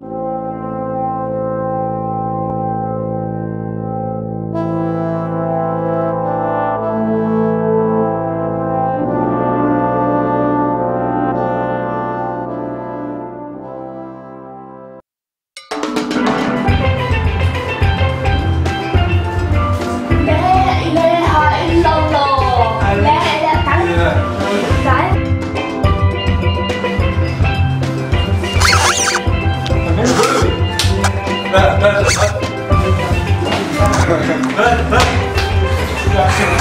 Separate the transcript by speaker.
Speaker 1: Thank you
Speaker 2: Vai, vai.